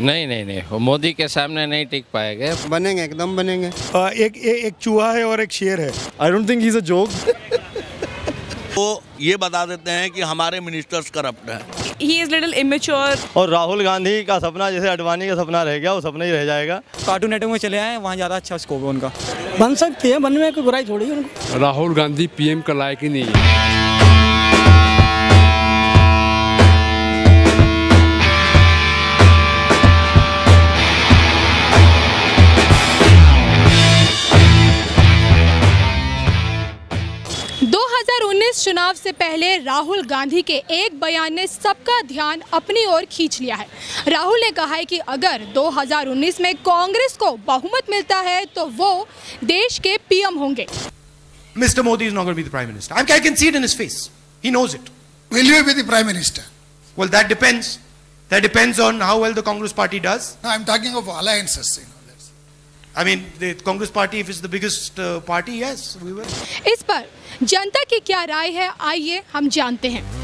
नहीं नहीं नहीं। वो मोदी के सामने नहीं टिक पाएँगे। बनेंगे एकदम बनेंगे। अ, एक ए, एक चूहा है और एक शेर है। I don't think is a joke वो ये बता देते हैं कि हमारे मिनिस्टर्स करप्ट हैं। He is little immature और राहुल गांधी का सपना जैसे अडवाणी का सपना रह गया वो सपना ही रह जाएगा। कार्टून नेटवर्क में चले आए वहाँ ज़्यादा अच्छा स्कोप है उनका। बन सकते हैं बनने में कोई बुराई थोड़ी है उनको। राहुल गांधी पीएम का लायक ही नहीं है। 2019 चुनाव से पहले राहुल गांधी के एक बयान ने सबका ध्यान अपनी ओर खींच लिया है। राहुल ने कहा है कि अगर 2019 में कांग्रेस को बहुमत मिलता है तो वो देश के पीएम होंगे। Mister Modi is not prime minister. I can see in face he knows it will you be prime minister well that depends that depends on how well the Congress party does I am talking of alliances you I mean, the Congress party, if it's the biggest uh, party, yes, we will. इस पर जनता की क्या राय है आइए हम जानते हैं